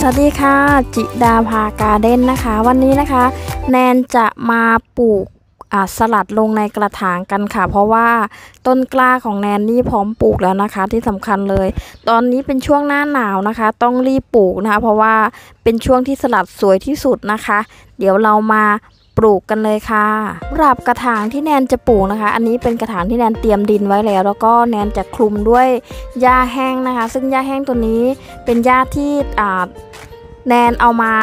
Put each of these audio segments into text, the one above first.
สวัสดีค่ะ จิดาภาการเด้นนะคะ วันนี้นะคะ แนนจะมาปลูกสลัดลงในกระถางกันค่ะ เพราะว่าต้นกล้าของแนนนี่พร้อมปลูกแล้วนะคะ ที่สำคัญเลย ตอนนี้เป็นช่วงหน้าหนาวนะคะ ต้องรีบปลูกนะคะ เพราะว่าเป็นช่วงที่สลัดสวยที่สุดนะคะ เดี๋ยวเรามา ปลูกกันเลยค่ะสำหรับกระถางที่แนนจะปลูกนะคะ อันนี้เป็นกระถางที่แนนเตรียมดินไว้แล้ว แล้วก็แนนจะคลุมด้วยหญ้าแห้งนะคะ ซึ่งหญ้าแห้งตัวนี้เป็นหญ้าที่แนนเอามา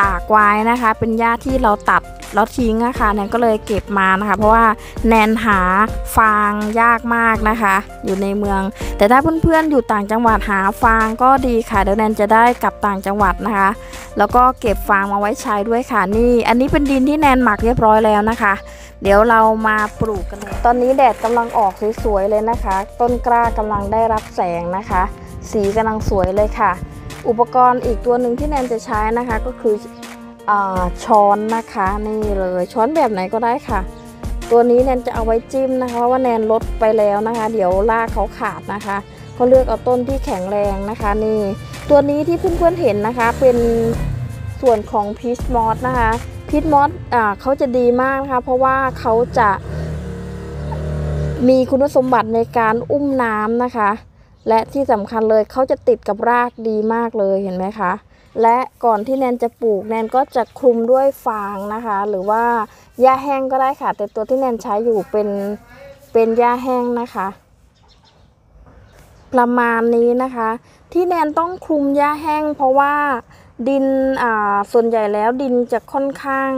ตากไว้นะคะ เป็นหญ้าที่เราตัด แล้วทิ้งอะคะ่ะแนนก็เลยเก็บมานะคะ เพราะว่าแนนหาฟางยากมากนะคะ อยู่ในเมือง แต่ถ้าเพื่อนๆอยู่ต่างจังหวัดหาฟางก็ดีค่ะเดี๋ยวแนนจะได้กลับต่างจังหวัดนะคะ แล้วก็เก็บฟางมาไว้ใช้ด้วยค่ะนี่ อันนี้เป็นดินที่แนนหมักเรียบร้อยแล้วนะคะ เดี๋ยวเรามาปลูกกันตอนนี้แดดกำลังออกสวยๆเลยนะคะ ต้นกล้ากำลังได้รับแสงนะคะ สีกำลังสวยเลยค่ะอุปกรณ์อีกตัวหนึ่งที่แนนจะใช้นะคะก็คือ ช้อนนะคะนี่เลยช้อนแบบไหนก็ได้ค่ะ ตัวนี้แนนจะเอาไว้จิ้มนะคะว่าแนนลดไปแล้วนะคะ เดี๋ยวลากเขาขาดนะคะ ก็เลือกเอาต้นที่แข็งแรงนะคะนี่ตัวนี้ที่เพื่อนๆเห็นนะคะเป็นส่วนของพีชมอสนะคะพีชมอสอ่าเขาจะดีมากนะคะเพราะว่าเขาจะมีคุณสมบัติในการอุ้มน้ำนะคะ และที่สำคัญเลยเขาจะติดกับรากดีมากเลยเห็นไหมคะ และก่อนที่แนนจะปลูกแนนก็จะคลุมด้วยฟางนะคะ หรือว่าหญ้าแห้งก็ได้ค่ะ แต่ตัวที่แนนใช้อยู่เป็นเป็นหญ้าแห้งนะคะ ประมาณนี้นะคะ ที่แนนต้องคลุมหญ้าแห้ง เพราะว่าดินอ่าส่วนใหญ่แล้วดินจะค่อนข้าง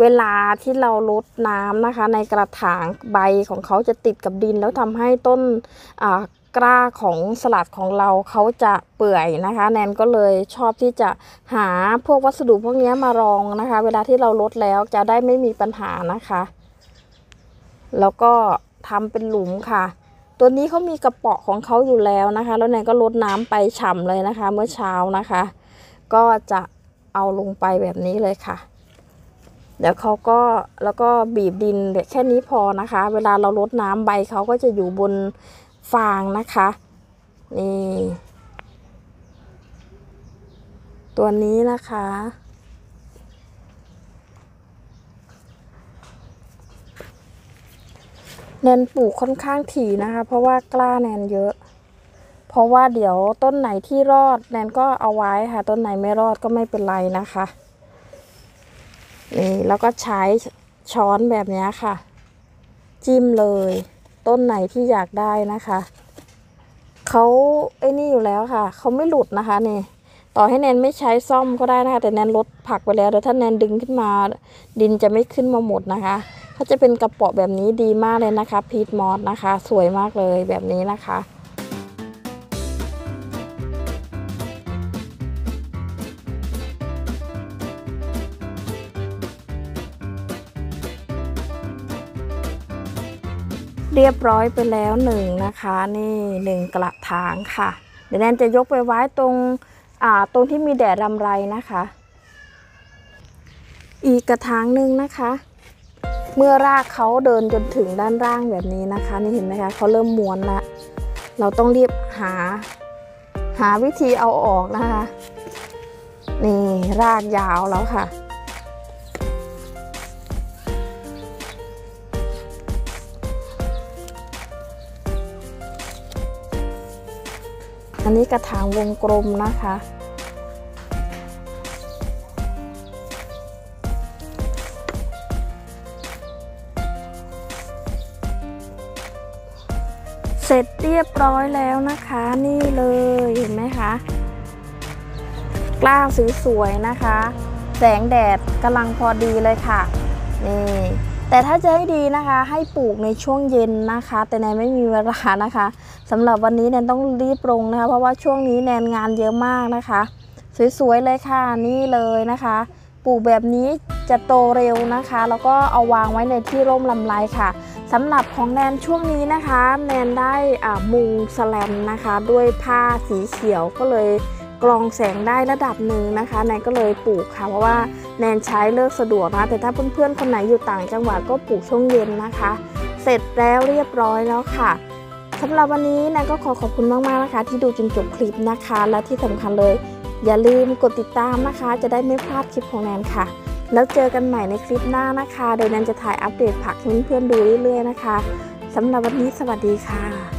เวลาที่เราลดน้ำนะคะ ในกระถางใบของเขาจะติดกับดินแล้วทำให้ต้น กล้าของสลัดของเราเขาจะเปื่อยนะคะ แนนก็เลยชอบที่จะหาพวกวัสดุพวกนี้มารองนะคะ เวลาที่เราลดแล้วจะได้ไม่มีปัญหานะคะ แล้วก็ทำเป็นหลุมค่ะ ตัวนี้เขามีกระเปาะของเขาอยู่แล้วนะคะ แล้วแนนก็ลดน้ำไปฉ่ำเลยนะคะ เมื่อเช้านะคะ ก็จะเอาลงไปแบบนี้เลยค่ะเดี๋ยวเขาก็แล้วก็บีบดินแค่นี้พอนะคะ เวลาเราลดน้ำใบเขาก็จะอยู่บน ฟางนะคะนี่ตัวนี้นะคะ แนนปลูกค่อนข้างถี่นะคะ เพราะว่ากล้าแนนเยอะ เพราะว่าเดี๋ยวต้นไหนที่รอดแนนก็เอาไว้ค่ะ ต้นไหนไม่รอดก็ไม่เป็นไรนะคะนี่แล้วก็ใช้ช้อนแบบนี้ค่ะ จิ้มเลย ต้นไหนที่อยากได้นะคะเขาไอ้นี่อยู่แล้วค่ะเขาไม่หลุดนะคะนี่ต่อให้แนนไม่ใช้ซ่อมก็ได้นะคะ แต่แนนลดผักไปแล้วแต่ถ้าแนนดึงขึ้นมา ดินจะไม่ขึ้นมาหมดนะคะเขาจะเป็นกระเป๋อแบบนี้ดีมากเลยนะคะพีทมอสนะคะ สวยมากเลยแบบนี้นะคะ เรียบร้อยไปแล้วหนึ่งนะคะ นี่หนึ่งกระถางค่ะ เดี๋ยวแนนจะยกไปไว้ตรงอ่าตรงที่มีแดดรำไรนะคะ อีกกระถางหนึ่งนะคะ เมื่อรากเขาเดินจนถึงด้านล่างแบบนี้นะคะ นี่เห็นไหมคะเขาเริ่มม้วนละเราต้องรีบหา หาวิธีเอาออกนะคะ นี่รากยาวแล้วค่ะ อันนี้กระถางวงกลมนะคะ เสร็จเรียบร้อยแล้วนะคะ นี่เลยเห็นไหมคะกล้าสวยๆนะคะ แสงแดดกำลังพอดีเลยค่ะ นี่ แต่ถ้าจะให้ดีนะคะ ให้ปลูกในช่วงเย็นนะคะ แต่แนนไม่มีเวลานะคะสำหรับวันนี้แนนต้องรีบลงนะคะ เพราะว่าช่วงนี้แนนงานเยอะมากนะคะ สวยๆเลยค่ะนี่เลยนะคะ ปลูกแบบนี้จะโตเร็วนะคะ แล้วก็เอาวางไว้ในที่ร่มลำไรค่ะสำหรับของแนนช่วงนี้นะคะ แนนได้มุงสแลมนะคะ ด้วยผ้าสีเขียวก็เลย กรองแสงได้ระดับหนึ่งนะคะแนนก็เลยปลูกค่ะ เพราะว่าแนนใช้เลิกสะดวกนะแต่ถ้าเพื่อนๆคนไหนอยู่ต่างจังหวัดก็ปลูกช่วงเย็นนะคะ เสร็จแล้วเรียบร้อยแล้วค่ะสำหรับวันนี้แนนก็ขอขอบคุณมากๆนะคะ ที่ดูจนจบคลิปนะคะ และที่สำคัญเลย อย่าลืมกดติดตามนะคะ จะได้ไม่พลาดคลิปของแนนค่ะ แล้วเจอกันใหม่ในคลิปหน้านะคะโดยแนนจะถ่ายอัปเดตผักให้เพื่อนๆดูเรื่อยๆนะคะสำหรับวันนี้สวัสดีค่ะ